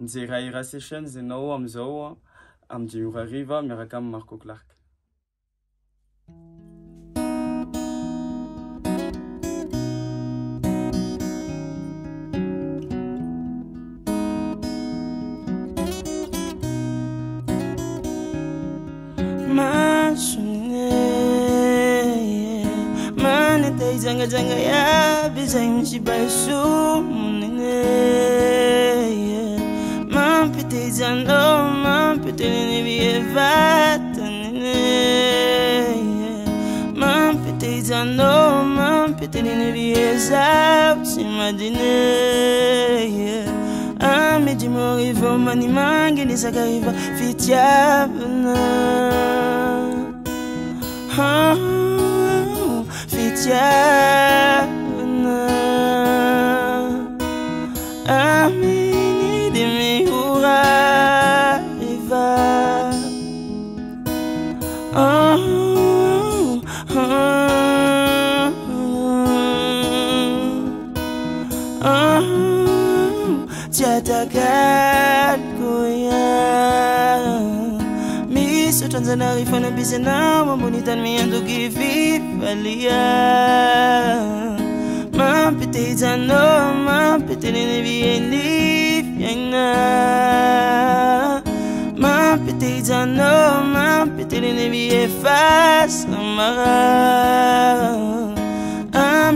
izay raha ira sessions ianao amin'izao amidimy ora ariva miaraka amin'ny marco clark manatei zangazanga yabi zay misy baiso munene Mampite zando mampite nene vievata nene Mampite zando mampite nene vieza simadine Ami jimorivo mani mangi nisakariva fitiabana Oh, fitiabana Amini Tiatakat kuya Miso Tanzania fana bisana Mamunitan mi ando kivivalia Mampite zano Mampite nene viendi Fianga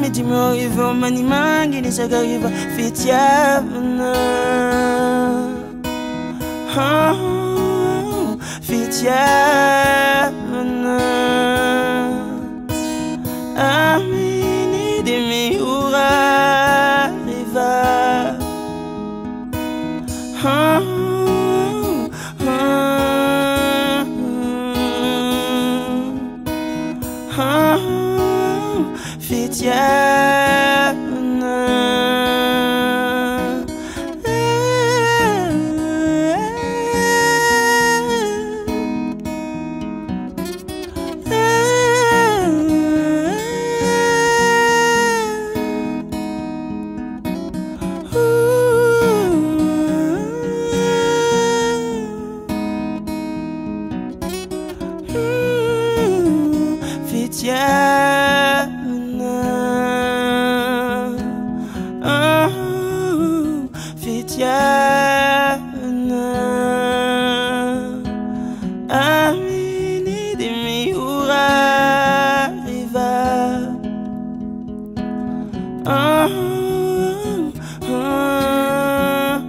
ny dimariva manimanga ny zakariva fitiavana. Ah, fitiavana. Oh, fitiavana Fitiana Tiana Amini di miura riva ah, ah,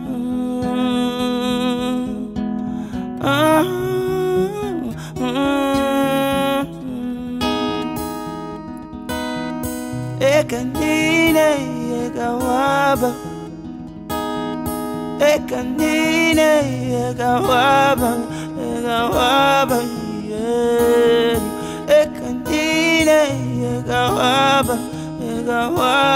ah, Eka nina, eka waba oh, Ekanine ekawaba Ekanine ekawaba ekawaba yeah. Ekawaba yeah. Ekanine